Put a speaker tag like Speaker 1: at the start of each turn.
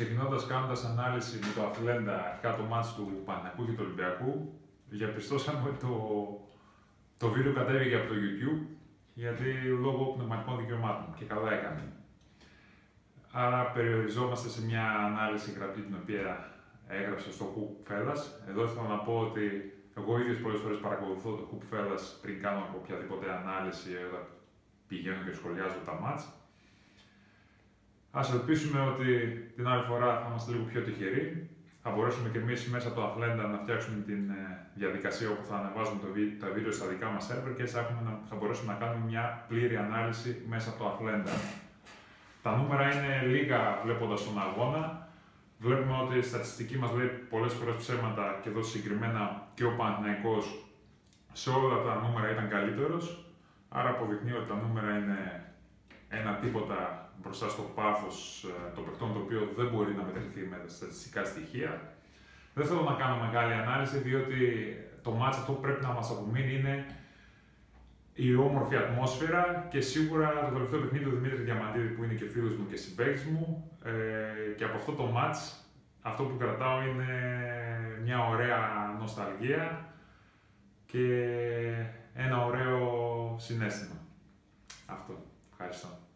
Speaker 1: Ξεκινώντας κάνοντας ανάλυση με το Αθλέντα, αρχικά το μάτς του Παναγού και του Ολυμπιακού, διαπιστώσαμε ότι το, το βίντεο κατέβηκε από το YouTube γιατί λόγω πνευματικών δικαιωμάτων και καλά έκανε. Άρα περιοριζόμαστε σε μια ανάλυση γραπτή την οποία έγραψε στο Hoop Fellas. Εδώ ήθελα να πω ότι εγώ ίδιος πολλές φορές παρακολουθώ το Hoop Fellas πριν κάνω οποιαδήποτε ανάλυση όταν πηγαίνω και σχολιάζω τα μάτς. Ας ελπίσουμε ότι την άλλη φορά θα είμαστε λίγο πιο τυχεροί. Θα μπορέσουμε και εμείς μέσα από το Atlanta να φτιάξουμε τη ε, διαδικασία όπου θα ανεβάζουμε το, τα βίντεο στα δικά μας server και θα, θα μπορέσουμε να κάνουμε μια πλήρη ανάλυση μέσα από το Atlanta. Τα νούμερα είναι λίγα βλέποντας τον αγώνα. Βλέπουμε ότι η στατιστική μας λέει πολλές φορές ψέματα και εδώ συγκεκριμένα και ο Παναθηναϊκός σε όλα τα νούμερα ήταν καλύτερος. Άρα αποδεικνύει ότι τα νούμερα είναι ένα τίποτα μπροστά στο πάθος ε, των παιχτών το οποίο δεν μπορεί να μετρηθεί με τα στατιστικά στοιχεία. Δεν θέλω να κάνω μεγάλη ανάλυση διότι το μάτς αυτό που πρέπει να μας απομείνει είναι η όμορφη ατμόσφαιρα και σίγουρα το τελευταίο παιχνίδι του Δημήτρη Διαμαντίδη που είναι και φίλος μου και συμπαίκτης μου ε, και από αυτό το μάτς αυτό που κρατάω είναι μια ωραία νοσταλγία και ένα ωραίο συνέστημα. Αυτό. Carson.